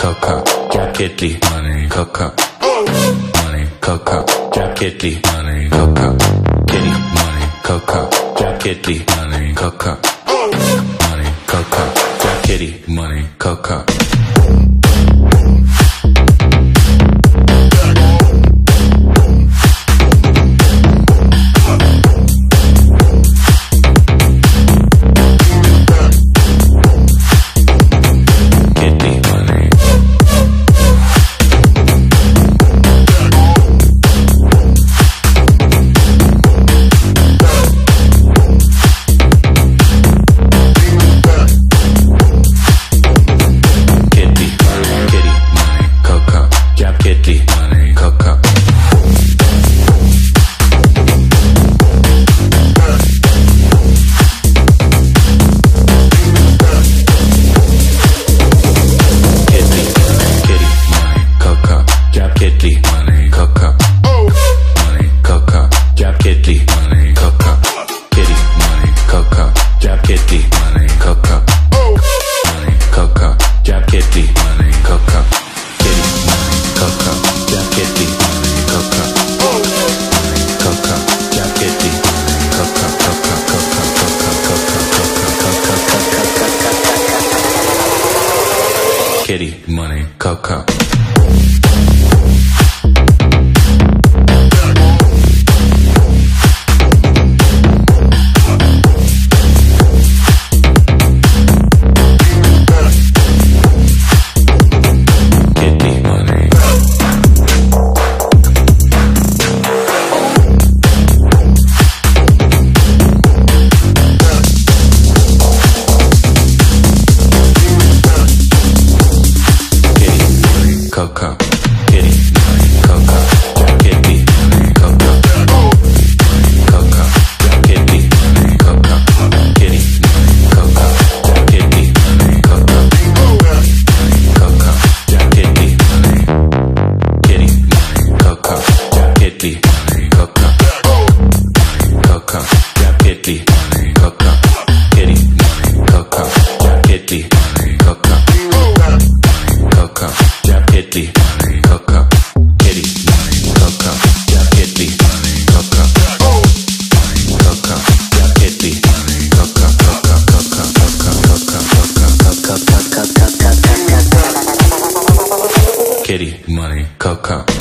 kaka, ketli, money, kaka, money, kaka, ketli, money, kaka, kitty, money, kaka, ketli, money, kaka, money, kaka, kitty, money, kaka. kitty money, cocoa. kitty money, coco.